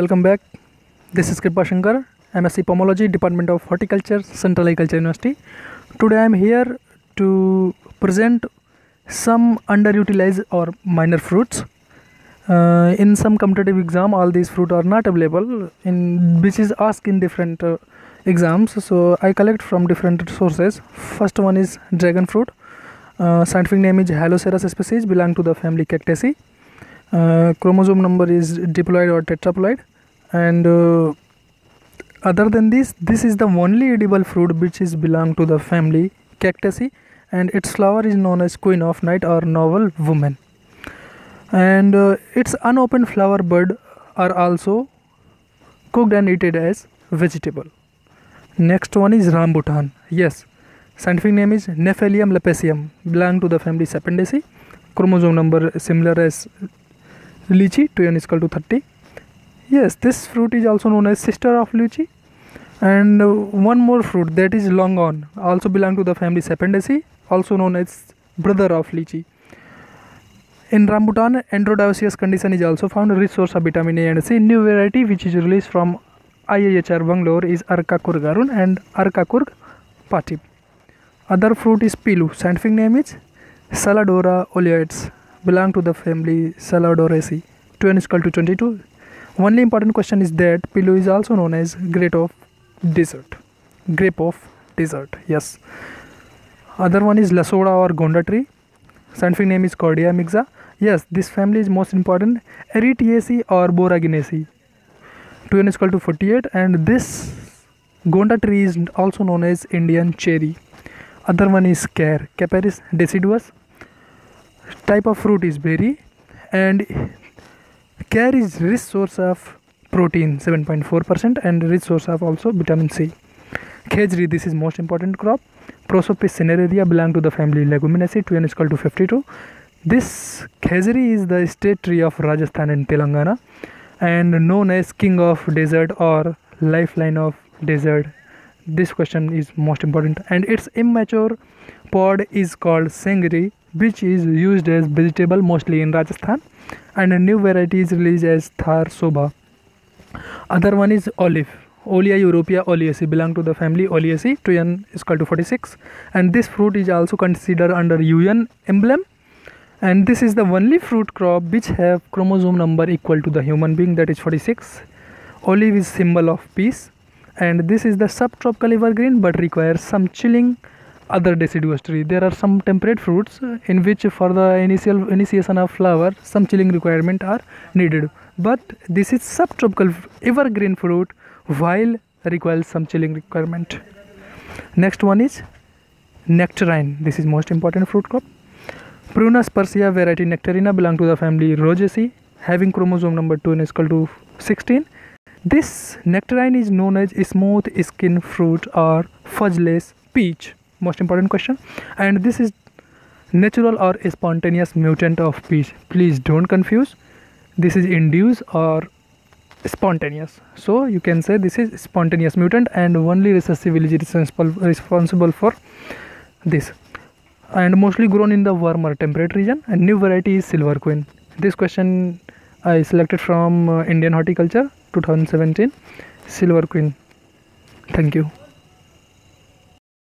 Welcome back. This is Kripa Shankar, MSc Pomology, Department of Horticulture, Central Agriculture University. Today I am here to present some underutilized or minor fruits. Uh, in some competitive exam, all these fruit are not available, in which is asked in different uh, exams. So I collect from different sources. First one is dragon fruit. Uh, scientific name is Hylocereus species, belong to the family Cactaceae. Uh, chromosome number is diploid or tetraploid. And uh, other than this this is the only edible fruit which is belong to the family cactaceae and its flower is known as queen of night or novel woman. And uh, its unopened flower bud are also cooked and eaten as vegetable. Next one is rambutan. Yes scientific name is nephelium lappaceum belong to the family sapindaceae chromosome number similar as lychee 2n is equal to 30 yes this fruit is also known as sister of lychee. And uh, one more fruit that is longan also belong to the family sapindaceae also known as brother of lychee. In rambutan androdioecious condition is also found. Rich source of vitamin a and c. New variety which is released from IIHR Bangalore is Arka Coorg Arun and Arkakurg Patib. Other fruit is pilu. Scientific name is Salvadora oleoides belong to the family Salvadoraceae. 2n is equal to 22. Only important question is that pilu is also known as grape of desert. Grape of desert. Yes. Other one is Lasoda or Gonda tree. Scientific name is Cordia myxa. Yes, this family is most important. Ehretiaceae or Boraginaceae. 2n is equal to 48 and this Gonda tree is also known as Indian cherry. Other one is Care. Capparis deciduous type of fruit is berry and care is rich source of protein 7.4% and rich source of also vitamin c. Khejri this is most important crop. Prosopis cineraria belong to the family leguminaceae 2n is equal to 52 this khejri is the state tree of rajasthan and telangana and known as king of desert or lifeline of desert. This question is most important and its immature pod is called sengri which is used as vegetable mostly in Rajasthan and a new variety is released as Thar Shobha. Other one is olive. Olea europaea oleaceae belong to the family Oleaceae 2n is equal to 46 and this fruit is also considered under UN emblem and this is the only fruit crop which have chromosome number equal to the human being that is 46. Olive is symbol of peace and this is the subtropical evergreen but requires some chilling other deciduous tree. There are some temperate fruits in which for the initial initiation of flower some chilling requirement are needed. But this is subtropical evergreen fruit while requires some chilling requirement. Next one is nectarine. This is most important fruit crop. Prunus persea variety nectarina belong to the family rosaceae having chromosome number 2 and is equal to 16 this nectarine is known as smooth skin fruit or fuzzless peach most important question. And this is natural or spontaneous mutant of peach please don't confuse. This is induced or spontaneous. So you can say this is spontaneous mutant and only recessive is responsible responsible for this. And mostly grown in the warmer temperate region. And new variety is silver queen. This question i selected from uh, indian horticulture 2017 silver queen. Thank you